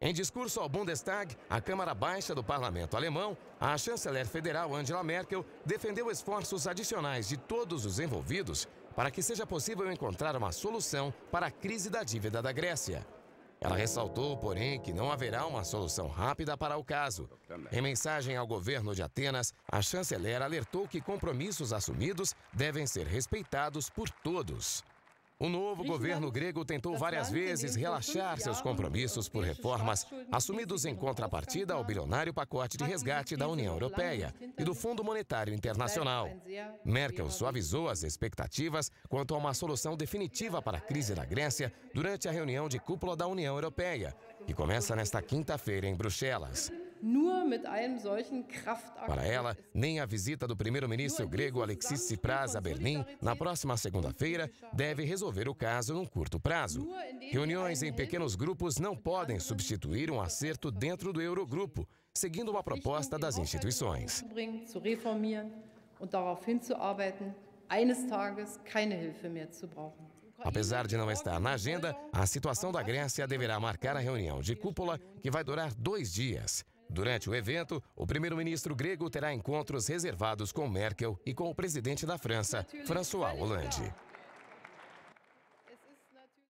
Em discurso ao Bundestag, a Câmara Baixa do Parlamento Alemão, a chanceler federal Angela Merkel defendeu esforços adicionais de todos os envolvidos para que seja possível encontrar uma solução para a crise da dívida da Grécia. Ela ressaltou, porém, que não haverá uma solução rápida para o caso. Em mensagem ao governo de Atenas, a chanceler alertou que compromissos assumidos devem ser respeitados por todos. O novo governo grego tentou várias vezes relaxar seus compromissos por reformas assumidos em contrapartida ao bilionário pacote de resgate da União Europeia e do Fundo Monetário Internacional. Merkel suavizou as expectativas quanto a uma solução definitiva para a crise da Grécia durante a reunião de cúpula da União Europeia, que começa nesta quinta-feira em Bruxelas. Para ela, nem a visita do primeiro-ministro grego Alexis Tsipras a Berlim na próxima segunda-feira deve resolver o caso num curto prazo. Reuniões em pequenos grupos não podem substituir um acerto dentro do Eurogrupo, seguindo uma proposta das instituições. Apesar de não estar na agenda, a situação da Grécia deverá marcar a reunião de cúpula que vai durar dois dias. Durante o evento, o primeiro-ministro grego terá encontros reservados com Merkel e com o presidente da França, François Hollande.